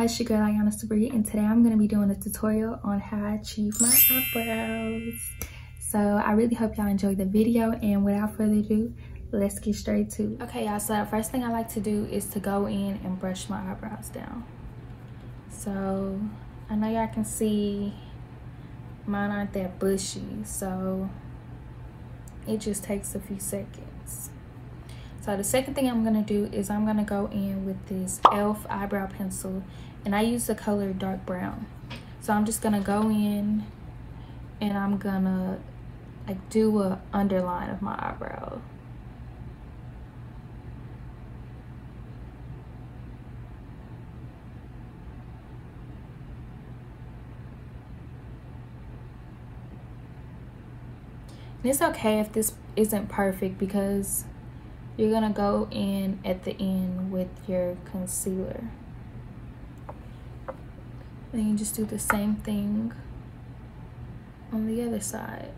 guys, it's your girl Ayaana Sabre and today I'm going to be doing a tutorial on how I achieve my eyebrows. So I really hope y'all enjoyed the video and without further ado, let's get straight to it. Okay y'all, so the first thing I like to do is to go in and brush my eyebrows down. So I know y'all can see mine aren't that bushy, so it just takes a few seconds. So the second thing I'm gonna do is I'm gonna go in with this e.l.f. eyebrow pencil and I use the color dark brown. So I'm just gonna go in and I'm gonna like do a underline of my eyebrow. And it's okay if this isn't perfect because you're gonna go in at the end with your concealer then you just do the same thing on the other side.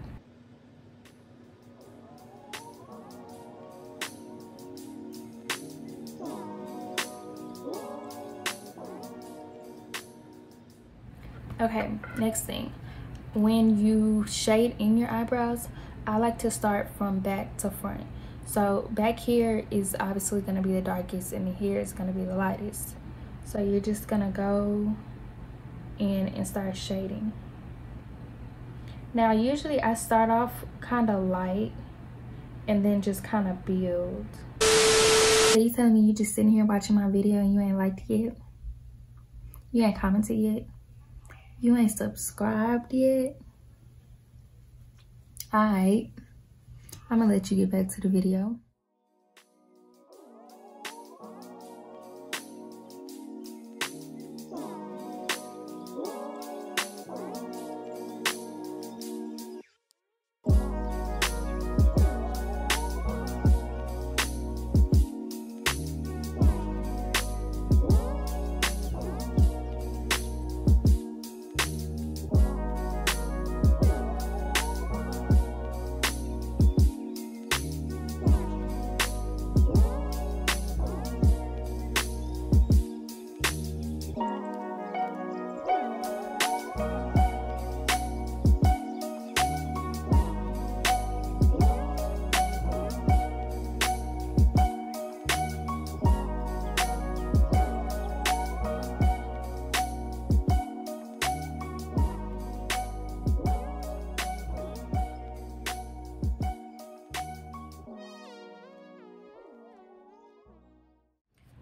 Okay next thing. When you shade in your eyebrows i like to start from back to front. So back here is obviously going to be the darkest and here is going to be the lightest. So you're just going to go in and start shading. Now usually I start off kind of light and then just kind of build. Are you telling me you just sitting here watching my video and you ain't liked it yet? You ain't commented yet? You ain't subscribed yet? Alright. I'm gonna let you get back to the video.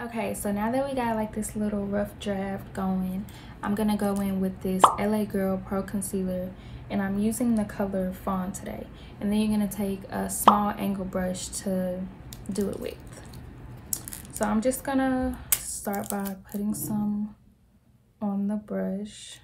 Okay so now that we got like this little rough draft going i'm gonna go in with this L.A. girl pro concealer and i'm using the color fawn today. And then you're gonna take a small angle brush to do it with. So i'm just gonna start by putting some on the brush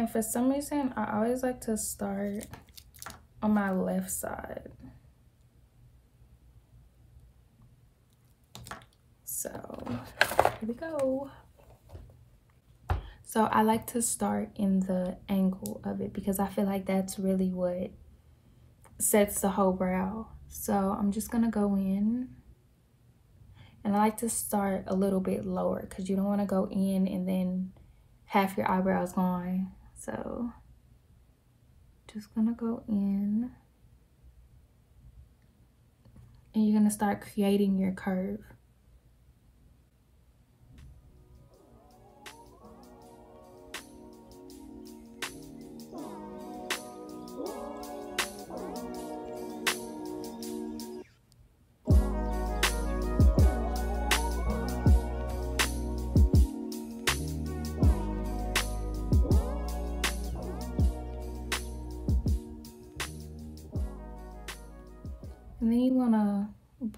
And for some reason, I always like to start on my left side. So here we go. So I like to start in the angle of it because I feel like that's really what sets the whole brow. So I'm just gonna go in and I like to start a little bit lower because you don't want to go in and then half your eyebrows gone so just gonna go in and you're gonna start creating your curve.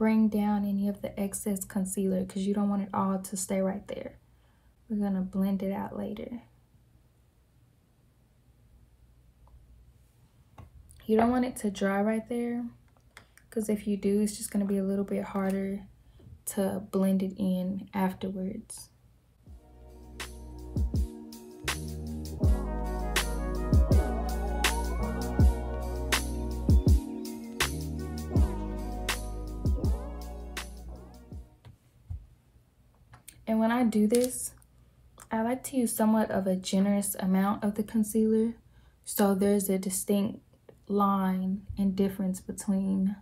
Bring down any of the excess concealer because you don't want it all to stay right there. We're going to blend it out later. You don't want it to dry right there because if you do, it's just going to be a little bit harder to blend it in afterwards. When I do this, I like to use somewhat of a generous amount of the concealer. So there's a distinct line and difference between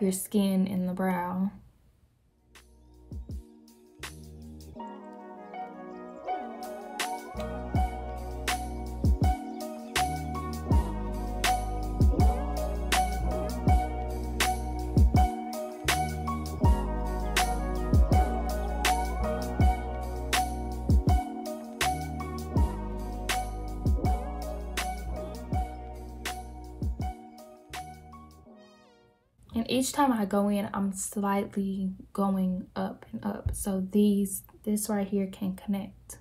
your skin and the brow. Each time I go in I'm slightly going up and up. So these this right here can connect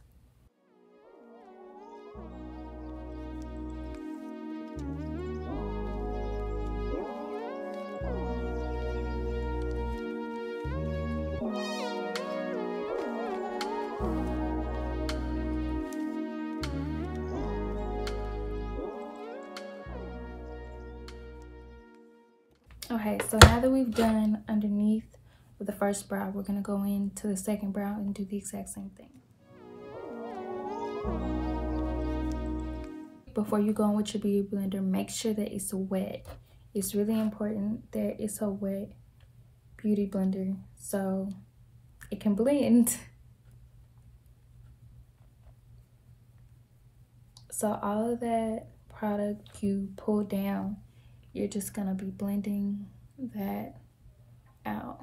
so now that we've done underneath with the first brow, we're gonna go into the second brow and do the exact same thing. Before you go in with your beauty blender, make sure that it's wet. It's really important that it's a wet beauty blender so it can blend. So all of that product you pull down you're just gonna be blending that out.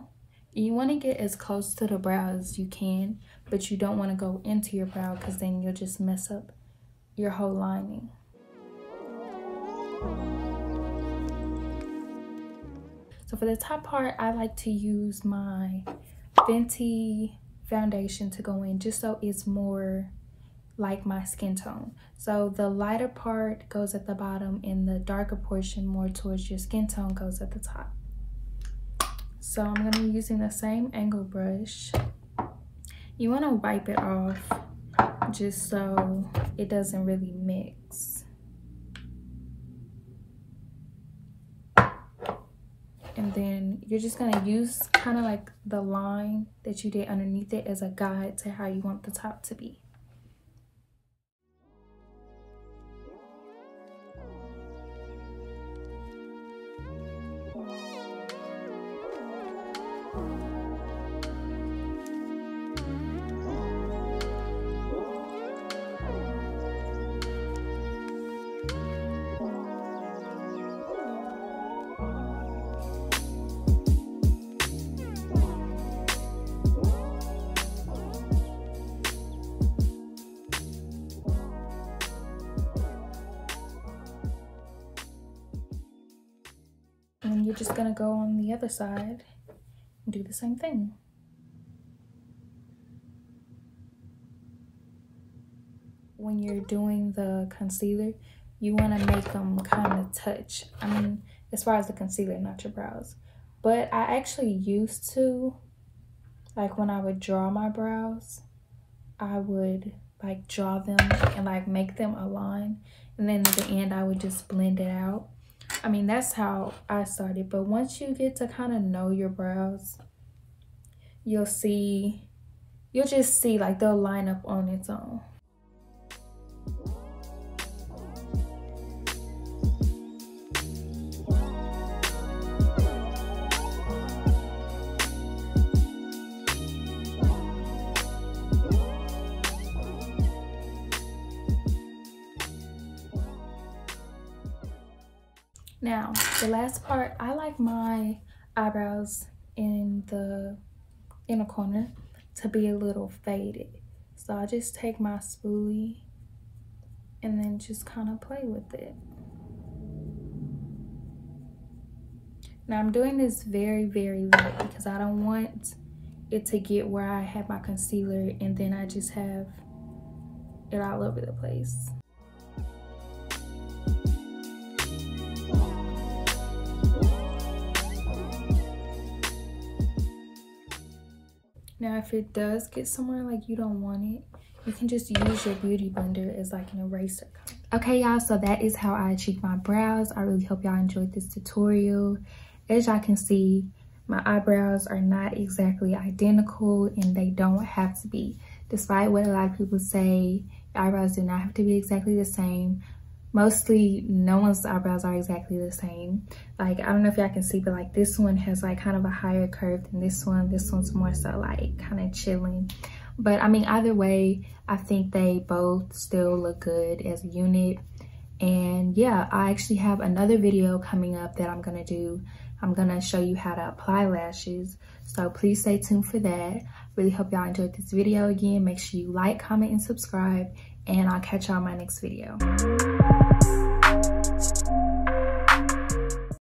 You want to get as close to the brow as you can, but you don't want to go into your brow because then you'll just mess up your whole lining. So for the top part, I like to use my Fenty foundation to go in just so it's more like my skin tone. So the lighter part goes at the bottom and the darker portion more towards your skin tone goes at the top. So I'm gonna be using the same angle brush. You wanna wipe it off just so it doesn't really mix. And then you're just gonna use kind of like the line that you did underneath it as a guide to how you want the top to be. Just gonna go on the other side and do the same thing. When you're doing the concealer, you wanna make them kind of touch. I mean, as far as the concealer, not your brows. But I actually used to, like when I would draw my brows, I would like draw them and like make them align. And then at the end, I would just blend it out. I mean, that's how I started. But once you get to kind of know your brows, you'll see, you'll just see like they'll line up on its own. Now, the last part, I like my eyebrows in the inner corner to be a little faded. So I just take my spoolie and then just kind of play with it. Now I'm doing this very, very light because I don't want it to get where I have my concealer and then I just have it all over the place. Now, if it does get somewhere like you don't want it, you can just use your beauty blender as like an eraser. Okay, y'all, so that is how I achieve my brows. I really hope y'all enjoyed this tutorial. As y'all can see, my eyebrows are not exactly identical and they don't have to be. Despite what a lot of people say, eyebrows do not have to be exactly the same. Mostly, no one's eyebrows are exactly the same. Like, I don't know if y'all can see, but like this one has like kind of a higher curve than this one. This one's more so like kind of chilling. But I mean, either way, I think they both still look good as a unit. And yeah, I actually have another video coming up that I'm gonna do. I'm gonna show you how to apply lashes. So please stay tuned for that. Really hope y'all enjoyed this video again. Make sure you like, comment, and subscribe. And I'll catch y'all in my next video.